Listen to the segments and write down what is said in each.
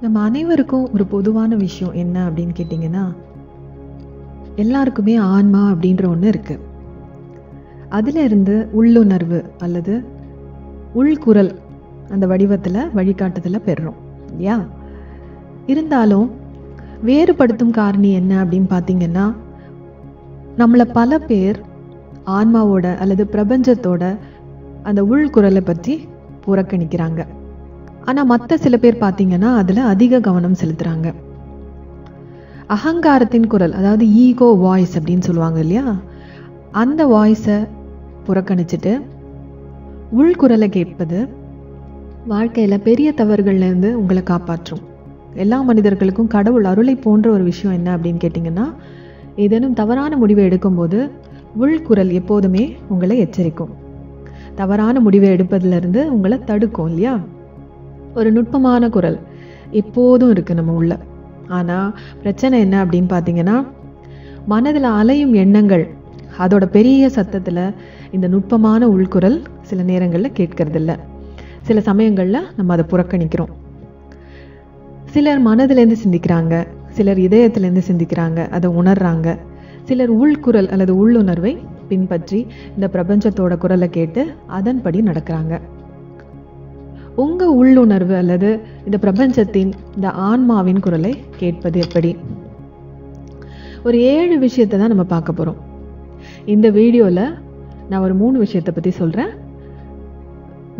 நம்ம அனைவருக்கும் ஒரு பொதுவான விஷயம் என்ன அப்படின்னு கேட்டிங்கன்னா எல்லாருக்குமே ஆன்மா அப்படின்ற ஒன்று இருக்கு. அதுல இருந்து உள்ளுணர்வு அல்லது உள்குரல் அந்த வடிவத்தில் வழிகாட்டுதலை பெறுறோம் இல்லையா? இருந்தாலும் வேறுபடுத்தும் காரணி என்ன அப்படின்னு பார்த்தீங்கன்னா நம்மளை பல பேர் ஆன்மாவோட அல்லது பிரபஞ்சத்தோட அந்த உள்குரலை பற்றி புறக்கணிக்கிறாங்க. ஆனால் மற்ற சில பேர் பார்த்தீங்கன்னா அதில் அதிக கவனம் செலுத்துகிறாங்க அகங்காரத்தின் குரல் அதாவது ஈகோ வாய்ஸ் அப்படின்னு சொல்லுவாங்க இல்லையா? அந்த வாய்ஸை புறக்கணிச்சிட்டு உள்குரலை கேட்பது வாழ்க்கையில் பெரிய தவறுகள்லேருந்து உங்களை காப்பாற்றும். எல்லா மனிதர்களுக்கும் கடவுள் அருளை போன்ற ஒரு விஷயம் என்ன அப்படின்னு கேட்டிங்கன்னா ஏதேனும் தவறான முடிவை எடுக்கும்போது உள்குரல் எப்போதுமே உங்களை எச்சரிக்கும். தவறான முடிவை எடுப்பதிலிருந்து உங்களை தடுக்கும் இல்லையா? ஒரு நுட்பமான குரல் எப்போதும் இருக்கு நம்ம உள்ள. ஆனால் பிரச்சனை என்ன அப்படின்னு பார்த்தீங்கன்னா மனதில் அலையும் எண்ணங்கள் அதோட பெரிய சத்தத்தில் இந்த நுட்பமான உள்குரல் சில நேரங்களில் கேட்கறதில்ல. சில சமயங்களில் நம்ம அதை புறக்கணிக்கிறோம். சிலர் மனதிலேருந்து சிந்திக்கிறாங்க சிலர் இதயத்திலேருந்து சிந்திக்கிறாங்க அதை உணர்றாங்க. சிலர் உள்குரல் அல்லது உள்ளுணர்வை பின்பற்றி இந்த பிரபஞ்சத்தோட குரலை கேட்டு அதன்படி நடக்கிறாங்க. உங்க உள்ளுணர்வு அல்லது இந்த பிரபஞ்சத்தின் இந்த ஆன்மாவின் குரலை கேட்பது எப்படி? ஒரு ஏழு விஷயத்தை தான் நம்ம பார்க்க போறோம். இந்த வீடியோல நான் ஒரு மூணு விஷயத்தை பத்தி சொல்றேன்.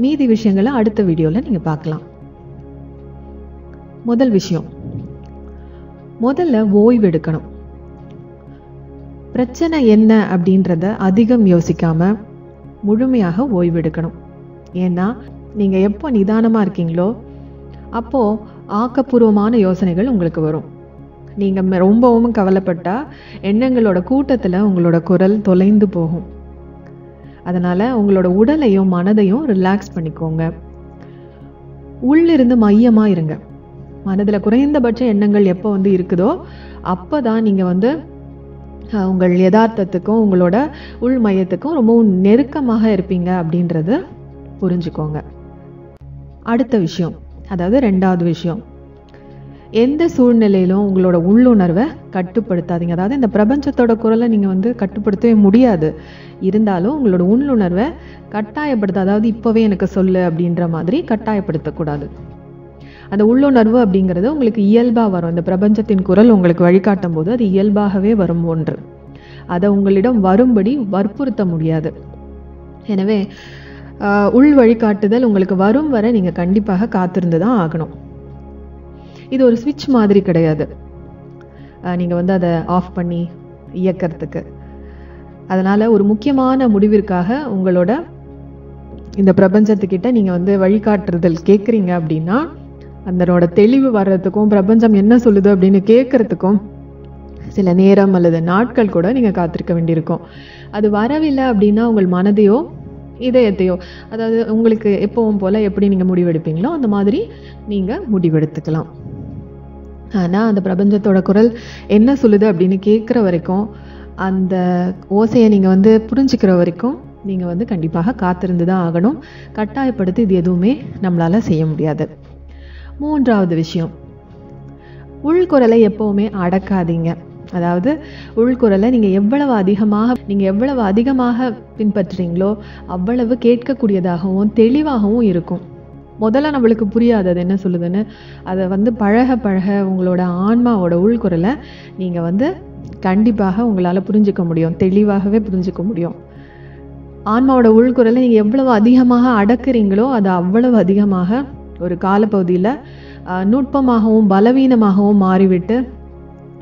மீதி விஷயங்களை அடுத்த வீடியோல நீங்க பார்க்கலாம். முதல் விஷயம் முதல்ல ஓய்வு எடுக்கணும் பிரச்சனை என்ன அப்படின்றத அதிகம் யோசிக்காம முழுமையாக ஓய்வு எடுக்கணும் ஏன்னா நீங்க எப்போ நிதானமா இருக்கீங்களோ அப்போ ஆக்கப்பூர்வமான யோசனைகள் உங்களுக்கு வரும். நீங்க ரொம்பவும் கவலைப்பட்டா எண்ணங்களோட கூட்டத்துல உங்களோட குரல் தொலைந்து போகும். அதனால உங்களோட உடலையும் மனதையும் ரிலாக்ஸ் பண்ணிக்கோங்க. உள்ளிருந்து மையமா இருங்க. மனதில் குறைந்தபட்ச எண்ணங்கள் எப்போ வந்து இருக்குதோ அப்போ தான் நீங்கள் வந்து உங்கள் யதார்த்தத்துக்கும் உங்களோட உள் மையத்துக்கும் ரொம்பவும் நெருக்கமாக இருப்பீங்க அப்படின்றது புரிஞ்சுக்கோங்க. அடுத்த விஷயம் அதாவது ரெண்டாவது விஷயம். எந்த சூழ்நிலையிலும் உங்களோட உள்ளுணர்வை கட்டுப்படுத்தாதீங்க. அதாவது இந்த பிரபஞ்சத்தோட குரலை நீங்கள் வந்து கட்டுப்படுத்தவே முடியாது. இருந்தாலும் உங்களோட உள்ளுணர்வை கட்டாயப்படுத்த அதாவது இப்போவே எனக்கு சொல்லு அப்படின்ற மாதிரி கட்டாயப்படுத்தக்கூடாது. அந்த உள்ளுணர்வு அப்படிங்கிறது உங்களுக்கு இயல்பாக வரும். இந்த பிரபஞ்சத்தின் குரல் உங்களுக்கு வழிகாட்டும் போது அது இயல்பாகவே வரும் ஒன்று. அதை உங்களிடம் வரும்படி வற்புறுத்த முடியாது. எனவே உள் வழிகாட்டுதல் உங்களுக்கு வரும் வரை நீங்கள் கண்டிப்பாக காத்திருந்து தான் ஆகணும். இது ஒரு சுவிட்ச் மாதிரி கிடையாது. நீங்கள் வந்து அதை ஆஃப் பண்ணி இயக்கிறதுக்கு. அதனால் ஒரு முக்கியமான முடிவிற்காக உங்களோட இந்த பிரபஞ்சத்துக்கிட்ட நீங்கள் வந்து வழிகாட்டுதல் கேட்குறீங்க அப்படின்னா அதனோட தெளிவு வர்றதுக்கும் பிரபஞ்சம் என்ன சொல்லுது அப்படின்னு கேட்கறதுக்கும் சில நேரம் அல்லது நாட்கள் கூட நீங்க காத்திருக்க வேண்டியிருக்கும். அது வரவில்லை அப்படின்னா உங்கள் மனதையோ இதயத்தையோ அதாவது உங்களுக்கு எப்பவும் போல எப்படி நீங்க முடிவெடுப்பீங்களோ அந்த மாதிரி நீங்க முடிவெடுத்துக்கலாம். ஆனால் அந்த பிரபஞ்சத்தோட குரல் என்ன சொல்லுது அப்படின்னு கேட்குற வரைக்கும் அந்த ஓசையை நீங்கள் வந்து புரிஞ்சுக்கிற வரைக்கும் நீங்கள் வந்து கண்டிப்பாக காத்திருந்து தான் ஆகணும். கட்டாயப்படுத்தி இது எதுவுமே நம்மளால் செய்ய முடியாது. மூன்றாவது விஷயம். உள்குரலை எப்போவுமே அடக்காதீங்க. அதாவது உள்குரலை நீங்கள் எவ்வளவு அதிகமாக நீங்கள் எவ்வளவு அதிகமாக பின்பற்றுறீங்களோ அவ்வளவு கேட்கக்கூடியதாகவும் தெளிவாகவும் இருக்கும். முதல்ல நம்மளுக்கு புரியாது அது என்ன சொல்லுதுன்னு. அதை வந்து பழக பழக உங்களோட ஆன்மாவோட உள்குரலை நீங்கள் வந்து கண்டிப்பாக உங்களால் புரிஞ்சுக்க முடியும். தெளிவாகவே புரிஞ்சுக்க முடியும். ஆன்மாவோட உள்குரலை நீங்கள் எவ்வளவு அதிகமாக அடக்குறீங்களோ அது அவ்வளவு அதிகமாக ஒரு காலப்பகுதியில் நுட்பமாகவும் பலவீனமாகவும் மாறிவிட்டு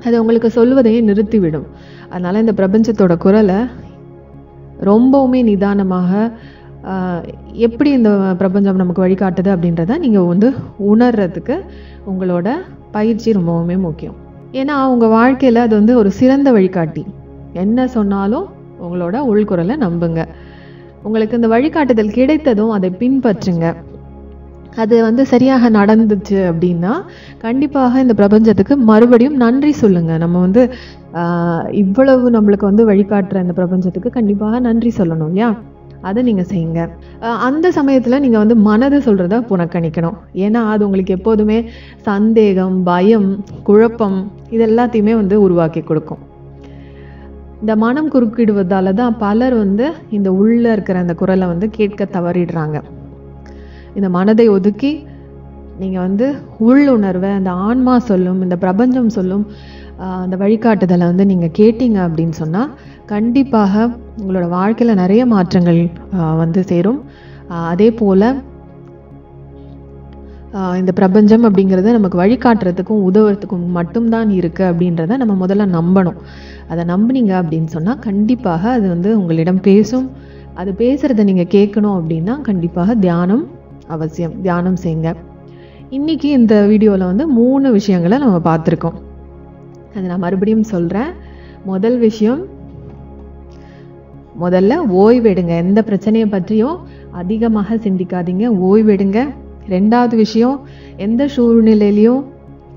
அது உங்களுக்கு சொல்வதையே நிறுத்திவிடும். அதனால் இந்த பிரபஞ்சத்தோட குரலை ரொம்பவுமே நிதானமாக எப்படி இந்த பிரபஞ்சம் நமக்கு வழிகாட்டுது அப்படின்றத நீங்கள் வந்து உணர்றதுக்கு உங்களோட பயிற்சி ரொம்பவுமே முக்கியம். ஏன்னா உங்கள் வாழ்க்கையில் அது வந்து ஒரு சிறந்த வழிகாட்டி. என்ன சொன்னாலும் உங்களோட உள்குரலை நம்புங்க. உங்களுக்கு இந்த வழிகாட்டுதல் கிடைத்ததும் அதை பின்பற்றுங்க. அது வந்து சரியாக நடந்துச்சு அப்படின்னா கண்டிப்பாக இந்த பிரபஞ்சத்துக்கு மறுபடியும் நன்றி சொல்லுங்கள் நம்ம வந்து இவ்வளவு நம்மளுக்கு வந்து வழிகாட்டுற இந்த பிரபஞ்சத்துக்கு கண்டிப்பாக நன்றி சொல்லணும் இல்லையா அதை நீங்கள் செய்யுங்க. அந்த சமயத்தில் நீங்கள் வந்து மனதை சொல்கிறத புறக்கணிக்கணும் ஏன்னா அது உங்களுக்கு எப்போதுமே சந்தேகம் பயம் குழப்பம் இது எல்லாத்தையுமே வந்து உருவாக்கி கொடுக்கும். இந்த மனம் குறுக்கிடுவதால தான் பலர் வந்து இந்த உள்ளே இருக்கிற அந்த குரலை வந்து கேட்க தவறிடுறாங்க. இந்த மனதை ஒதுக்கி நீங்கள் வந்து உள்ளுணர்வை அந்த ஆன்மா சொல்லும் இந்த பிரபஞ்சம் சொல்லும் அந்த வழிகாட்டுதலை வந்து நீங்கள் கேட்டீங்க அப்படின்னு சொன்னால் கண்டிப்பாக உங்களோட வாழ்க்கையில் நிறைய மாற்றங்கள் வந்து சேரும். அதே போல் இந்த பிரபஞ்சம் அப்படிங்கிறது நமக்கு வழிகாட்டுறதுக்கும் உதவுறதுக்கும் மட்டும்தான் இருக்குது அப்படின்றத நம்ம முதல்ல நம்பணும். அதை நம்புனீங்க அப்படின்னு சொன்னால் கண்டிப்பாக அது வந்து உங்களிடம் பேசும். அது பேசுகிறத நீங்கள் கேட்கணும் அப்படின்னா கண்டிப்பாக தியானம் அவசியம். தியானம் செய்யுங்க இன்றைக்கி இந்த வீடியோவில் வந்து மூணு விஷயங்களை நம்ம பார்த்துருக்கோம். அது நான் மறுபடியும் சொல்கிறேன் முதல் விஷயம் முதல்ல ஓய்வெடுங்க. எந்த பிரச்சனையை பற்றியும் அதிகமாக சிந்திக்காதீங்க. ஓய்வெடுங்க. ரெண்டாவது விஷயம் எந்த சூழ்நிலையிலையும்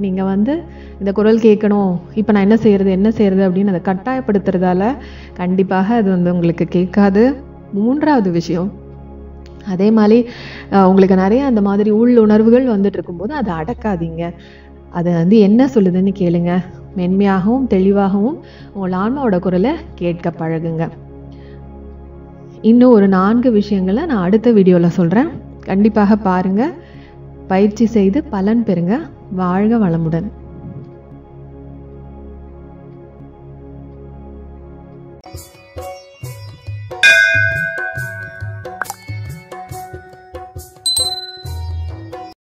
நீங்கள் வந்து இந்த குரல் கேட்கணும். இப்போ நான் என்ன செய்கிறது என்ன செய்கிறது அப்படின்னு அதை கட்டாயப்படுத்துறதால கண்டிப்பாக அது வந்து உங்களுக்கு கேட்காது. மூன்றாவது விஷயம் அதே மாதிரி உங்களுக்கு நிறைய அந்த மாதிரி உள்ளுணர்வுகள் வந்துட்டு இருக்கும்போது அதை அடக்காதீங்க. அதை வந்து என்ன சொல்லுதுன்னு கேளுங்க. மென்மையாகவும் தெளிவாகவும் உங்கள் ஆன்மாவோட குரலை கேட்க பழகுங்க. இன்னும் ஒரு நான்கு விஷயங்களை நான் அடுத்த வீடியோவில் சொல்கிறேன் கண்டிப்பாக பாருங்க. பயிற்சி செய்து பலன் பெறுங்க. வாழ்க வளமுடன்.